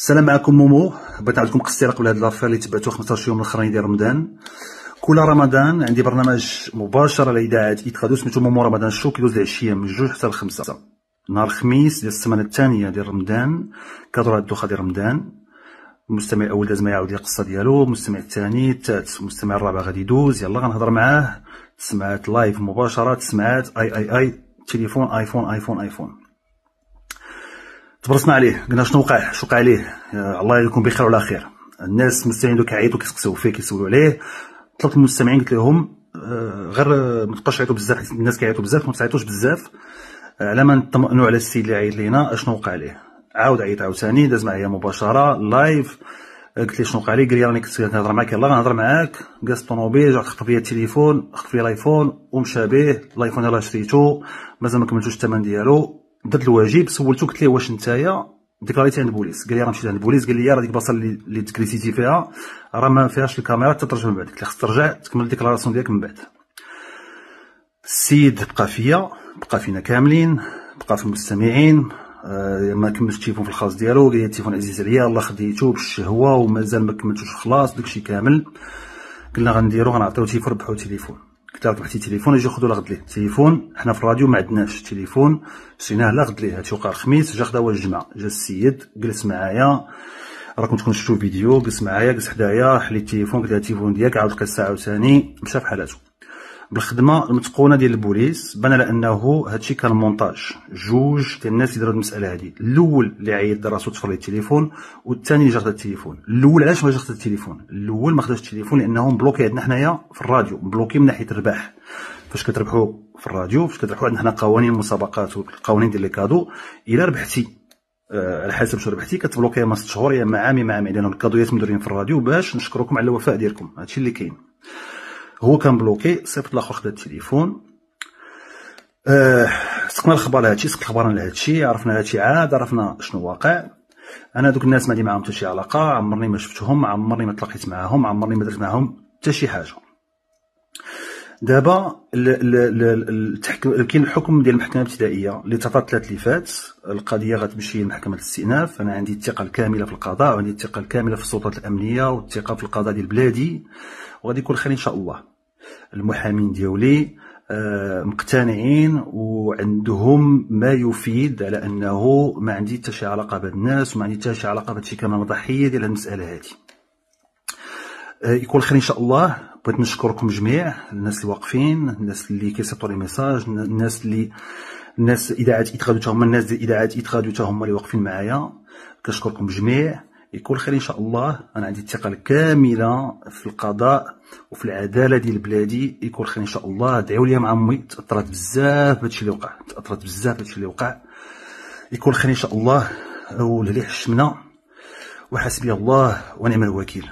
السلام عليكم مومو. بغيت نعاودكم قصيره قبل هاد l'affaire اللي تبعتو 15 يوم الأخرين ديال رمضان. كل رمضان عندي برنامج مباشر على إذاعة Hit سميتو مومو رمضان show كيدوز العشيه من جوج حتى لخمسة. نهار الخميس ديال السمانة الثانية ديال رمضان كدور هاد الدوخة ديال رمضان. المستمع الأول داز ما يعاود القصة ديالو المستمع الثاني الثالث المستمع الرابع غادي يدوز. يلا غنهضر معاه. تسمعات live مباشرة تسمعات أي أي أي تليفون آيفون آيفون آيفون. تبرسنا عليه قلنا شنو وقع؟ شنو وقع عليه الله يكون بخير وعلى خير. الناس المستمعين دوك كيعيطوا كيسقسيو فيه كيسولوا عليه. طلبت المستمعين قلت لهم آه، غير ما تبقاش تعيطوا بزاف الناس كيعيطوا بزاف ما تعيطوش بزاف. آه، على ما نطمئنوا على السيد اللي عيط لينا اشنو وقع عليه عاود عيط عاوتاني داز معايا مباشرة live آه، قلت لي شنو وقع لي قال لي راني كنت كنهضر معاك يلاه غنهضر معاك. جالس الطوموبيل جا خطف ليا التليفون خطف ليا الايفون ومشى به الايفون يلاه شريتو. مازال ما كملتوش الثمن ديالو. درت الواجب سولتو قلت ليه واش نتايا ديكلاريتي عند البوليس قال لي راه مشيت عند البوليس قال لي راه ديك البلاصة اللي, تكريسيتي فيها راه ما فيهاش الكاميرا تترجع من بعد. قلت له خصك ترجع تكمل ال déclaration ديالك من بعد. السيد بقى فيا بقى فينا كاملين بقى في المستمعين آه ما كملش التليفون في الخاص ديالو قال لي التليفون عزيز عليا الله خديتو بالشهوة ومازال ما كملتوش خلاص داكشي كامل. قلنا غنديرو غنعطيو تليفون ربحو تليفون. قلت لها ربحتي تليفون أجي خذوا لغد ليه. تليفون حنا في الراديو ما عندناش تليفون شريناه لغد ليه. هادشي وقع الخميس جا خدا هو الجمعة. جا السيد جلس معايا. راكم تكون شفتوا فيديو جلس معايا جلس حدايا حليت التليفون قلت له التليفون ديالك عاود لقى الساعة عاوتاني مشى في حالاتو. بالخدمة المتقونة ديال البوليس. بان على أنه هادشي كان مونتاج. جوج ديال الناس اللي داروا المسألة هادي. الأول اللي عيط راسو تفر التليفون والثاني اللي خدا التليفون. الأول علاش ما خدا التليفون؟ الأول ما خداش التليفون لأنه مبلوكي عندنا حنايا في الراديو. مبلوكي من ناحية الرباح فاش كتربحوا في الراديو؟ فاش كتربحوا عندنا حنا قوانين المسابقات والقوانين ديال les cadeaux إلا ربحتي آه على حسب شنو ربحتي كتبلوكي إما ست شهور يا اما عام يا عامين لأن الكادويات مديرين في الراديو باش نشكركم على الوفاء ديالكم. هادشي اللي كاين. هو كان بلوكي صيفط الآخر خدا التليفون. آه سقنا الخبر لهادشي سقت الخبر لهادشي عرفنا هادشي عاد عرفنا شنو واقع. أنا دوك الناس ما عندي معاهم حتى شي علاقة عمرني ما شفتهم عمرني ما تلاقيت معاهم عمرني ما درت معاهم حتى شي حاجة. دابا كاين الحكم ديال المحكمة الابتدائية اللي تعطات ثلاث ليفات القضية غتمشي لمحكمة الاستئناف. أنا عندي الثقة الكاملة في القضاء وعندي الثقة الكاملة في السلطات الأمنية والثقة في القضاء ديال بلادي. وغادي يكون خير إن شاء الله. المحامين ديالي آه، مقتنعين وعندهم ما يفيد على أنه ما عندي حتى شي علاقة بهاد الناس وما عندي حتى شي علاقة بهادشي كامل ضحية ديال المسألة هادي. آه، يكون خير إن شاء الله بغيت نشكركم جميع الناس اللي واقفين الناس اللي كيصيفطوا لي message الناس اللي الناس اذاعات Hit هما الناس ديال اذاعات Hit هما اللي واقفين معايا. كنشكركم جميع. يكون خير إن شاء الله أنا عندي الثقة الكاملة في القضاء وفي العدالة ديال بلادي يكون خير إن شاء الله دعيو لي مع امي تأثرت بزاف بهادشي اللي وقع تأثرت بزاف بهادشي اللي وقع. يكون خير إن شاء الله ولهلي حشمنا وحسبي الله ونعم الوكيل.